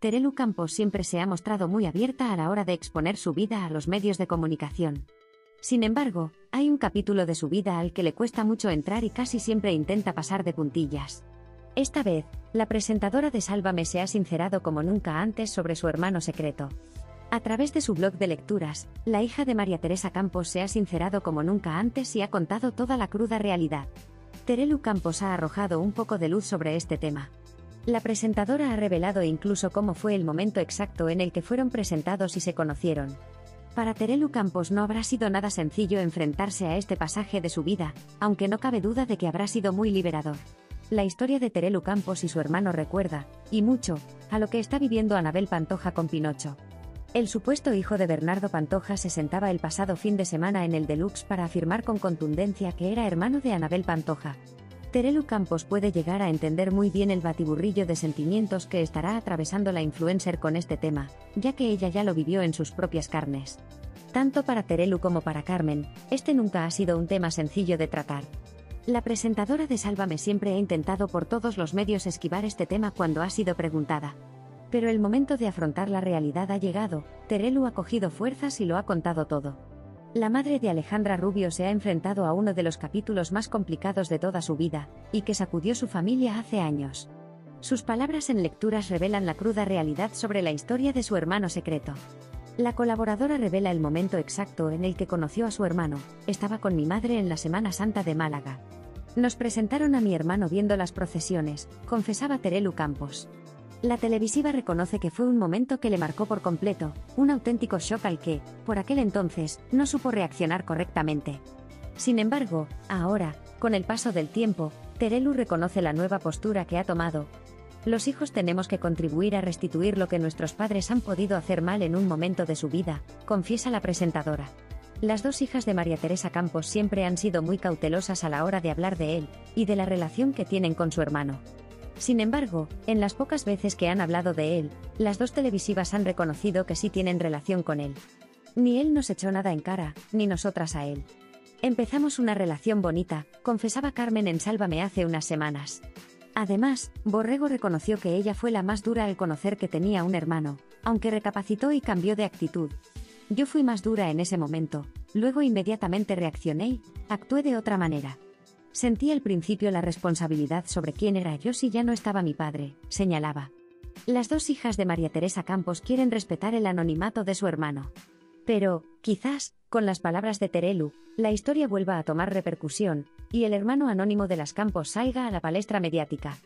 Terelu Campos siempre se ha mostrado muy abierta a la hora de exponer su vida a los medios de comunicación. Sin embargo, hay un capítulo de su vida al que le cuesta mucho entrar y casi siempre intenta pasar de puntillas. Esta vez, la presentadora de Sálvame se ha sincerado como nunca antes sobre su hermano secreto. A través de su blog de lecturas, la hija de María Teresa Campos se ha sincerado como nunca antes y ha contado toda la cruda realidad. Terelu Campos ha arrojado un poco de luz sobre este tema. La presentadora ha revelado incluso cómo fue el momento exacto en el que fueron presentados y se conocieron. Para Terelu Campos no habrá sido nada sencillo enfrentarse a este pasaje de su vida, aunque no cabe duda de que habrá sido muy liberador. La historia de Terelu Campos y su hermano recuerda, y mucho, a lo que está viviendo Anabel Pantoja con Pinocho. El supuesto hijo de Bernardo Pantoja se sentaba el pasado fin de semana en el Deluxe para afirmar con contundencia que era hermano de Anabel Pantoja. Terelu Campos puede llegar a entender muy bien el batiburrillo de sentimientos que estará atravesando la influencer con este tema, ya que ella ya lo vivió en sus propias carnes. Tanto para Terelu como para Carmen, este nunca ha sido un tema sencillo de tratar. La presentadora de Sálvame siempre ha intentado por todos los medios esquivar este tema cuando ha sido preguntada. Pero el momento de afrontar la realidad ha llegado, Terelu ha cogido fuerzas y lo ha contado todo. La madre de Alejandra Rubio se ha enfrentado a uno de los capítulos más complicados de toda su vida, y que sacudió su familia hace años. Sus palabras en lecturas revelan la cruda realidad sobre la historia de su hermano secreto. La colaboradora revela el momento exacto en el que conoció a su hermano, estaba con mi madre en la Semana Santa de Málaga. Nos presentaron a mi hermano viendo las procesiones, confesaba Terelu Campos. La televisiva reconoce que fue un momento que le marcó por completo, un auténtico shock al que, por aquel entonces, no supo reaccionar correctamente. Sin embargo, ahora, con el paso del tiempo, Terelu reconoce la nueva postura que ha tomado. Los hijos tenemos que contribuir a restituir lo que nuestros padres han podido hacer mal en un momento de su vida, confiesa la presentadora. Las dos hijas de María Teresa Campos siempre han sido muy cautelosas a la hora de hablar de él, y de la relación que tienen con su hermano. Sin embargo, en las pocas veces que han hablado de él, las dos televisivas han reconocido que sí tienen relación con él. Ni él nos echó nada en cara, ni nosotras a él. Empezamos una relación bonita, confesaba Carmen en Sálvame hace unas semanas. Además, Borrego reconoció que ella fue la más dura al conocer que tenía un hermano, aunque recapacitó y cambió de actitud. Yo fui más dura en ese momento, luego inmediatamente reaccioné y actué de otra manera. Sentí al principio la responsabilidad sobre quién era yo si ya no estaba mi padre, señalaba. Las dos hijas de María Teresa Campos quieren respetar el anonimato de su hermano. Pero, quizás, con las palabras de Terelu, la historia vuelva a tomar repercusión, y el hermano anónimo de las Campos salga a la palestra mediática.